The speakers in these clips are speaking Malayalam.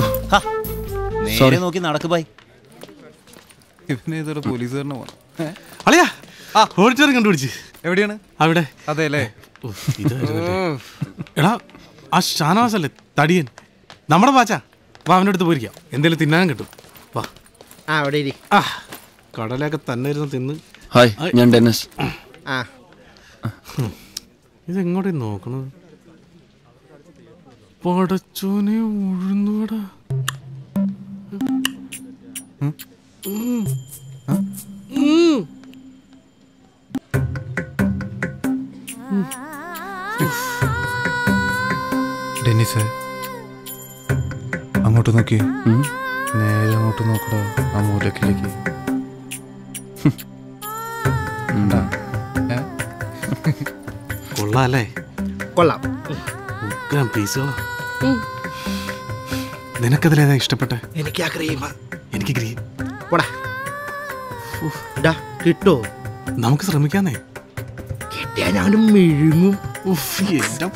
നേരെ നോക്കി നടക്ക് ബൈ ഇവനെ ഇതൊരു പോലീസുകാരനെ പോണം അളിയാ ഓഡിറ്റോറിയം കണ്ടുപിടിച്ച്. എവിടെയാണ്? അവിടെ. അതെ അല്ലേ എടാ ആ ഷാനവാസ് അല്ലേ തടിയൻ. നമ്മുടെ പാച്ച. വാ അവന്റെ അടുത്ത് പോയിരിക്കാം. എന്തേലും തിന്നാൻ കിട്ടും. വാ. ആ അവിടെ ഇരി. ആ കടലൊക്കെ തന്നെ ഇരുന്ന് തിന്ന്. ഹായ് ഞാൻ ഡെന്നസ്. ആ. ഇതെങ്ങോട്ടേ നോക്കണത്? പടച്ചോനെ ഉഴുന്നുവടാ. ഡെന്നിസ് അങ്ങോട്ട് നോക്കി നേരെ അങ്ങോട്ട് നോക്കടാ ആ മൂലക്കിലേക്ക്? കൊള്ളാല്ലേ കൊള്ളാം ഉഗ്രം പീസുകളാ നിനക്കതിലേതാ ഇഷ്ടപ്പെട്ടെ? എനിക്ക് ആ ക്രീം എനിക്ക് ഡാ കിട്ടോ? നമുക്ക് ശ്രമിക്കാന്നേ. കിട്ടിയാ ഞാനും മെഴുങ്ങും. എന്റെ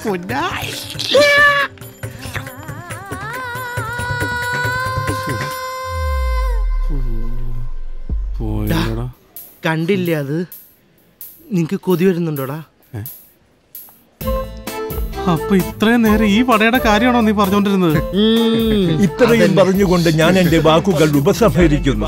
കണ്ടില്ലേ അത്? നിങ്ങക്ക് കൊതി വരുന്നുണ്ടോടാ? അപ്പൊ ഇത്രയും നേരം ഈ പടയുടെ കാര്യമാണോ നീ പറഞ്ഞോണ്ടിരുന്നത്. ഇത്രയും പറഞ്ഞുകൊണ്ട് ഞാൻ എന്റെ വാക്കുകൾ ഉപസംഹരിക്കുന്നു.